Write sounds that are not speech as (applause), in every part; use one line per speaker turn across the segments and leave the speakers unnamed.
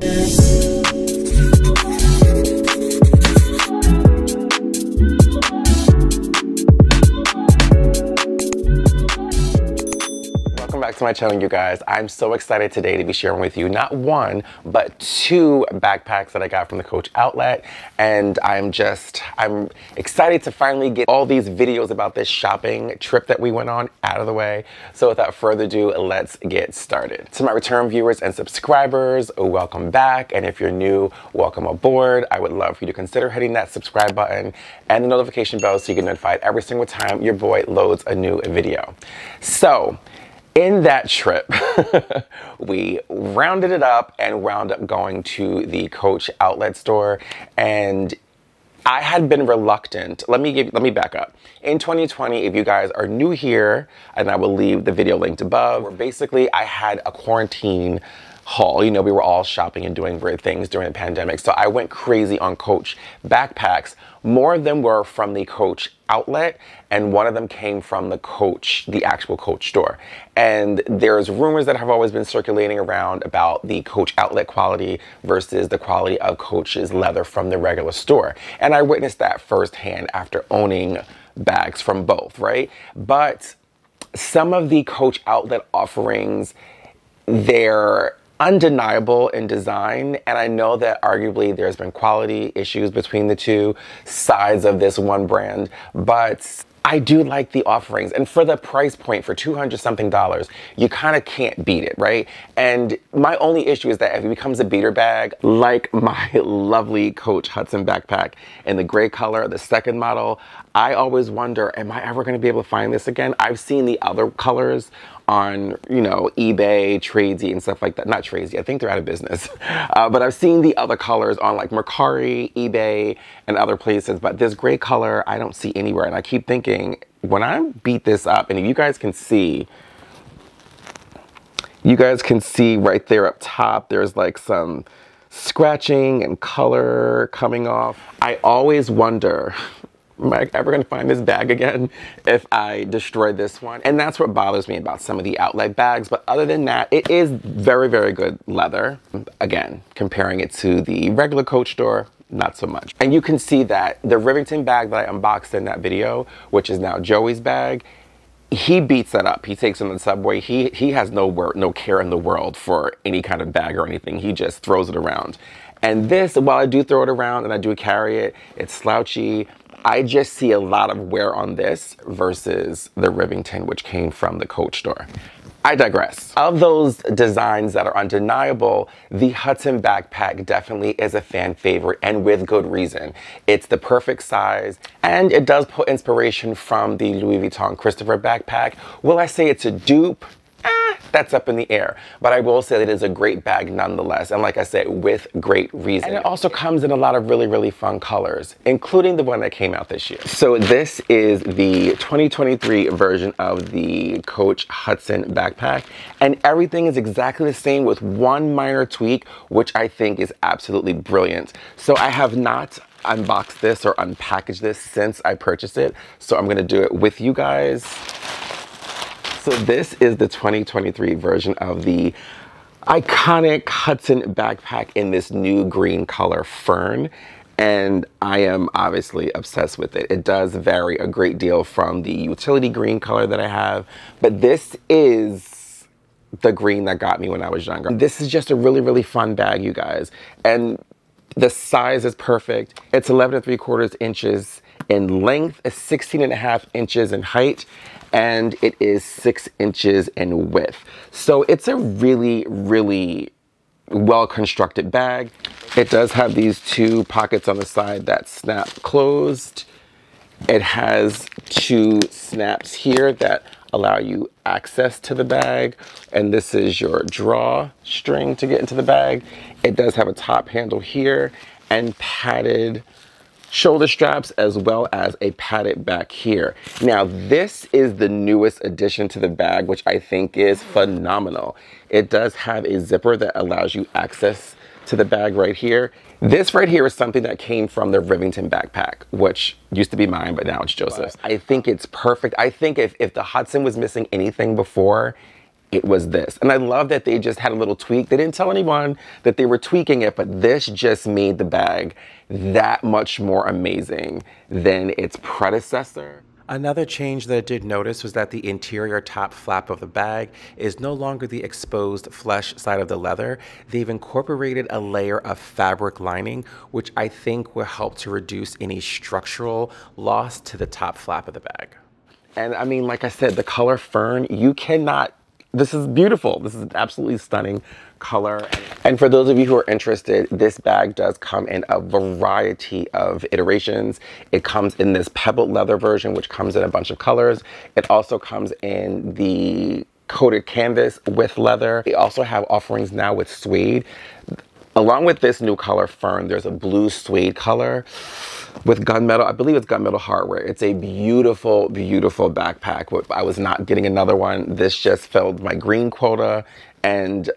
back to my channel, you guys. I'm so excited today to be sharing with you not one, but two backpacks that I got from the Coach Outlet. And I'm just, I'm excited to finally get all these videos about this shopping trip that we went on out of the way. So without further ado, let's get started. To my return viewers and subscribers, welcome back. And if you're new, welcome aboard. I would love for you to consider hitting that subscribe button and the notification bell so you get notified every single time your boy loads a new video. So, in that trip, (laughs) we rounded it up and wound up going to the Coach outlet store. And I had been reluctant. Let me give let me back up. In 2020, if you guys are new here, and I will leave the video linked above, where basically I had a quarantine haul. You know, we were all shopping and doing weird things during the pandemic. So I went crazy on Coach backpacks. More of them were from the Coach outlet, and one of them came from the Coach, the actual Coach store. And there's rumors that have always been circulating around about the Coach outlet quality versus the quality of Coach's leather from the regular store. And I witnessed that firsthand after owning bags from both, right? But some of the Coach outlet offerings, they're undeniable in design. And I know that arguably there's been quality issues between the two sides of this one brand, but I do like the offerings. And for the price point for 200 something dollars, you kind of can't beat it, right? And my only issue is that if it becomes a beater bag, like (laughs) my lovely Coach Hudson backpack in the gray color, the second model, I always wonder, am I ever going to be able to find this again? I've seen the other colors on, you know, eBay, Tradesy, and stuff like that. Not Tradesy, I think they're out of business. (laughs) Uh, but I've seen the other colors on like Mercari, eBay, and other places. But this gray color, I don't see anywhere. And I keep thinking, when I beat this up, and if you guys can see, you guys can see right there up top, there's like some scratching and color coming off. I always wonder am I ever gonna find this bag again if I destroy this one? And that's what bothers me about some of the outlet bags. But other than that, it is very, very good leather. Again, comparing it to the regular Coach store, not so much. And you can see that the Rivington bag that I unboxed in that video, which is now Joey's bag, he beats that up. He takes it on the subway. He he has no wor- no care in the world for any kind of bag or anything. He just throws it around. And this, while I do throw it around and I do carry it, it's slouchy. I just see a lot of wear on this versus the Rivington, which came from the Coach store. I digress. Of those designs that are undeniable, the Hudson backpack definitely is a fan favorite and with good reason. It's the perfect size and it does put inspiration from the Louis Vuitton Christopher backpack. Will I say it's a dupe? That's up in the air. But I will say that it is a great bag nonetheless. And like I said, with great reason. And it also comes in a lot of really, really fun colors, including the one that came out this year. So this is the 2023 version of the Coach Hudson backpack. And everything is exactly the same with one minor tweak, which I think is absolutely brilliant. So I have not unboxed this or unpackaged this since I purchased it. So I'm gonna do it with you guys. So this is the 2023 version of the iconic Hudson backpack in this new green color fern and I am obviously obsessed with it. It does vary a great deal from the utility green color that I have, but this is the green that got me when I was younger. This is just a really, really fun bag, you guys. And the size is perfect. It's 11 and 3 quarters inches in length, 16 and a half inches in height, and it is six inches in width. So it's a really, really well constructed bag. It does have these two pockets on the side that snap closed. It has two snaps here that allow you access to the bag. And this is your draw string to get into the bag. It does have a top handle here and padded shoulder straps as well as a padded back here. Now this is the newest addition to the bag which I think is phenomenal. It does have a zipper that allows you access to the bag right here. This right here is something that came from the Rivington backpack, which used to be mine, but now it's Joseph's. I think it's perfect. I think if, if the Hudson was missing anything before, it was this. And I love that they just had a little tweak. They didn't tell anyone that they were tweaking it, but this just made the bag that much more amazing than its predecessor. Another change that I did notice was that the interior top flap of the bag is no longer the exposed flesh side of the leather. They've incorporated a layer of fabric lining, which I think will help to reduce any structural loss to the top flap of the bag. And I mean, like I said, the color fern, you cannot this is beautiful. This is absolutely stunning color. And for those of you who are interested, this bag does come in a variety of iterations. It comes in this pebbled leather version, which comes in a bunch of colors. It also comes in the coated canvas with leather. They also have offerings now with suede. Along with this new color fern, there's a blue suede color with gunmetal. I believe it's gunmetal hardware. It's a beautiful, beautiful backpack. I was not getting another one. This just filled my green quota and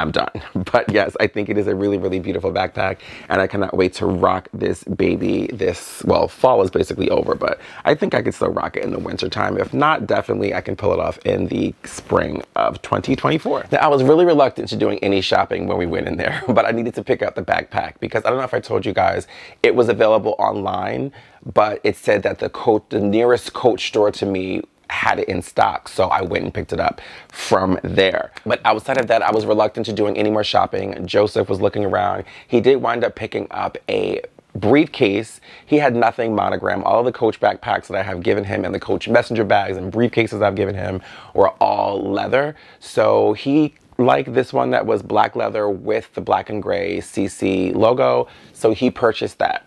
I'm done. (laughs) But yes, I think it is a really, really beautiful backpack and I cannot wait to rock this baby this, well, fall is basically over, but I think I could still rock it in the winter time. If not, definitely I can pull it off in the spring of 2024. Now, I was really reluctant to doing any shopping when we went in there, (laughs) but I needed to pick out the backpack because I don't know if I told you guys, it was available online, but it said that the coat, the nearest coach store to me had it in stock. So I went and picked it up from there. But outside of that, I was reluctant to doing any more shopping. Joseph was looking around. He did wind up picking up a briefcase. He had nothing monogram. All the Coach backpacks that I have given him and the Coach messenger bags and briefcases I've given him were all leather. So he liked this one that was black leather with the black and gray CC logo. So he purchased that.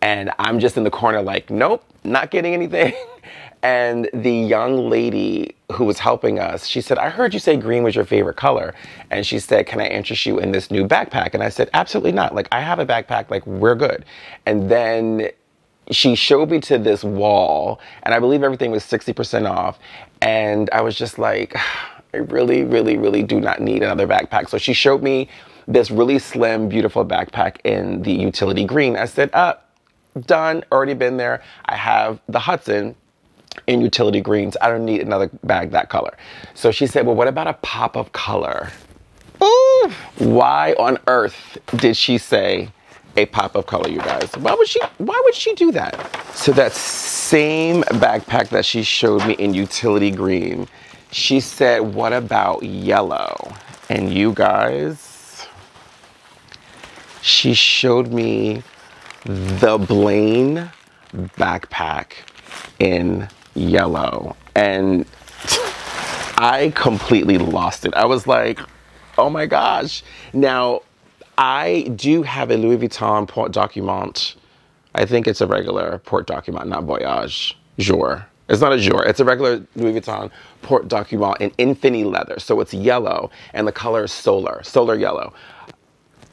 And I'm just in the corner like, nope, not getting anything. (laughs) And the young lady who was helping us, she said, I heard you say green was your favorite color. And she said, Can I interest you in this new backpack? And I said, Absolutely not. Like, I have a backpack, like, we're good. And then she showed me to this wall, and I believe everything was 60% off. And I was just like, (sighs) I really, really, really do not need another backpack. So she showed me this really slim, beautiful backpack in the utility green. I said, uh, done, already been there. I have the Hudson in utility greens. I don't need another bag that color. So she said, well, what about a pop of color? Ooh, why on earth did she say a pop of color, you guys? Why would she, why would she do that? So that same backpack that she showed me in utility green, she said, what about yellow? And you guys, she showed me the Blaine backpack in yellow. And I completely lost it. I was like, oh my gosh. Now, I do have a Louis Vuitton Porte Document. I think it's a regular Porte Document, not Voyage. Jour. It's not a jour. It's a regular Louis Vuitton Porte Document in Infinity leather. So it's yellow and the color is solar, solar yellow.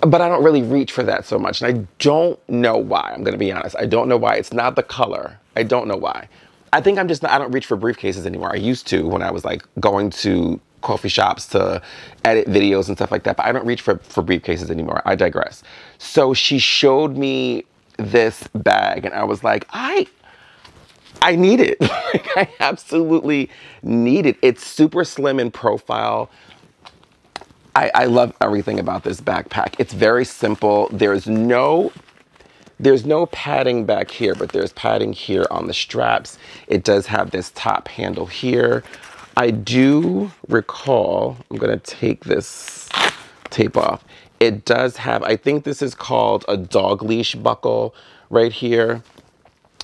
But I don't really reach for that so much. And I don't know why. I'm going to be honest. I don't know why. It's not the color. I don't know why. I think I'm just not, I don't reach for briefcases anymore. I used to when I was like going to coffee shops to edit videos and stuff like that, but I don't reach for, for briefcases anymore. I digress. So she showed me this bag and I was like, I, I need it. (laughs) like I absolutely need it. It's super slim in profile. I, I love everything about this backpack. It's very simple. There's no there's no padding back here, but there's padding here on the straps. It does have this top handle here. I do recall, I'm gonna take this tape off. It does have, I think this is called a dog leash buckle right here.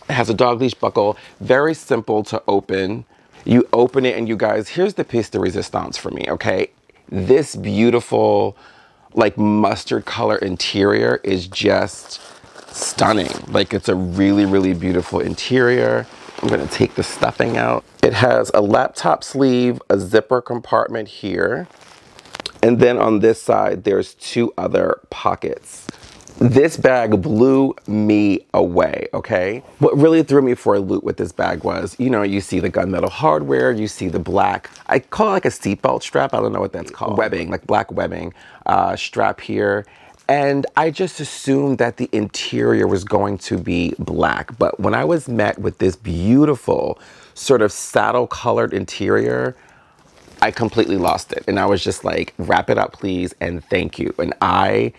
It has a dog leash buckle, very simple to open. You open it and you guys, here's the piece de resistance for me, okay? This beautiful, like mustard color interior is just stunning. Like it's a really, really beautiful interior. I'm gonna take the stuffing out. It has a laptop sleeve, a zipper compartment here. And then on this side, there's two other pockets. This bag blew me away, okay? What really threw me for a loop with this bag was, you know, you see the gunmetal hardware, you see the black, I call it like a seatbelt strap, I don't know what that's called. Webbing, like black webbing uh, strap here. And I just assumed that the interior was going to be black. But when I was met with this beautiful sort of saddle colored interior, I completely lost it. And I was just like, wrap it up, please, and thank you. And I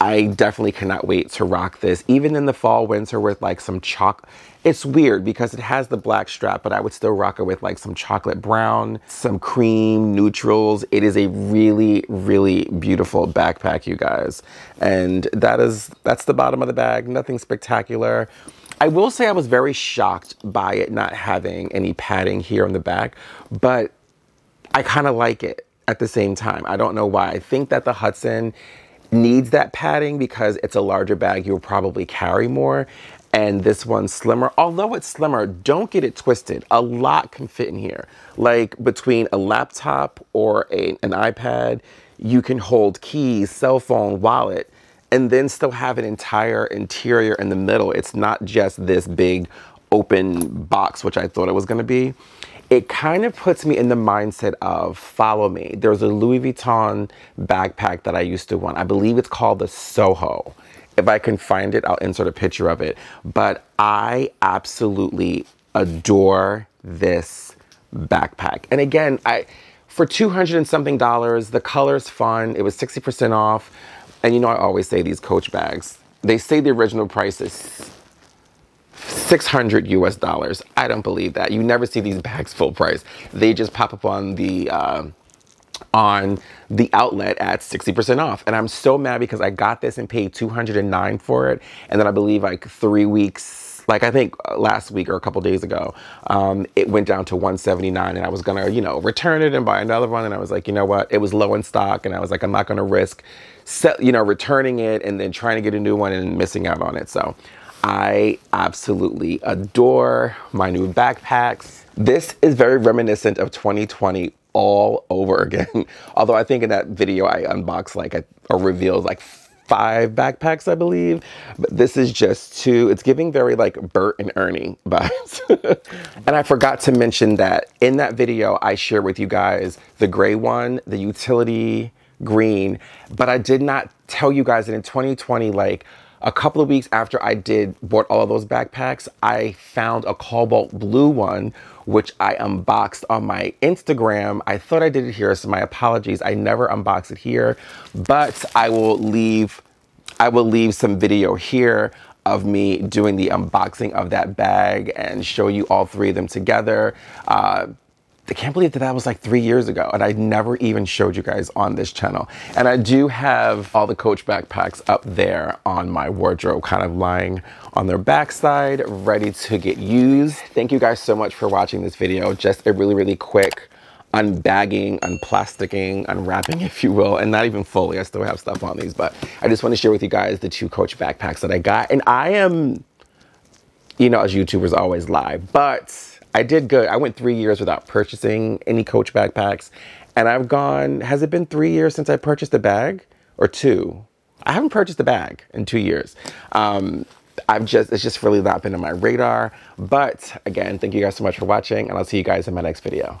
I definitely cannot wait to rock this, even in the fall, winter with like some chalk. It's weird because it has the black strap, but I would still rock it with like some chocolate brown, some cream, neutrals. It is a really, really beautiful backpack, you guys. And that is, that's the bottom of the bag. Nothing spectacular. I will say I was very shocked by it not having any padding here on the back, but I kind of like it at the same time. I don't know why. I think that the Hudson needs that padding because it's a larger bag you'll probably carry more and this one's slimmer. Although it's slimmer, don't get it twisted. A lot can fit in here. Like between a laptop or a, an iPad, you can hold keys, cell phone, wallet, and then still have an entire interior in the middle. It's not just this big open box, which I thought it was gonna be it kind of puts me in the mindset of follow me. There's a Louis Vuitton backpack that I used to want. I believe it's called the Soho. If I can find it, I'll insert a picture of it. But I absolutely adore this backpack. And again, I for 200 and something dollars, the color's fun. It was 60% off. And you know, I always say these Coach bags, they say the original price is 600 US dollars. I don't believe that. You never see these bags full price. They just pop up on the uh, on the outlet at 60% off. And I'm so mad because I got this and paid 209 for it. And then I believe like three weeks, like I think last week or a couple days ago, um, it went down to 179 and I was gonna, you know, return it and buy another one. And I was like, you know what? It was low in stock and I was like, I'm not gonna risk, you know, returning it and then trying to get a new one and missing out on it. So I absolutely adore my new backpacks. This is very reminiscent of 2020 all over again. (laughs) Although I think in that video I unboxed like a, or revealed like five backpacks, I believe. But this is just two. It's giving very like Bert and Ernie vibes. (laughs) and I forgot to mention that in that video, I shared with you guys the gray one, the utility green, but I did not tell you guys that in 2020, like a couple of weeks after I did bought all of those backpacks, I found a cobalt blue one, which I unboxed on my Instagram. I thought I did it here, so my apologies. I never unboxed it here, but I will leave I will leave some video here of me doing the unboxing of that bag and show you all three of them together. Uh, I can't believe that that was like three years ago and I never even showed you guys on this channel. And I do have all the Coach backpacks up there on my wardrobe, kind of lying on their backside, ready to get used. Thank you guys so much for watching this video. Just a really, really quick unbagging, unplasticking, unwrapping, (laughs) if you will, and not even fully. I still have stuff on these, but I just want to share with you guys the two Coach backpacks that I got. And I am, you know, as YouTubers always lie, but I did good. I went three years without purchasing any Coach backpacks. And I've gone, has it been three years since I purchased a bag or two? I haven't purchased a bag in two years. Um, I've just, it's just really not been on my radar. But again, thank you guys so much for watching and I'll see you guys in my next video.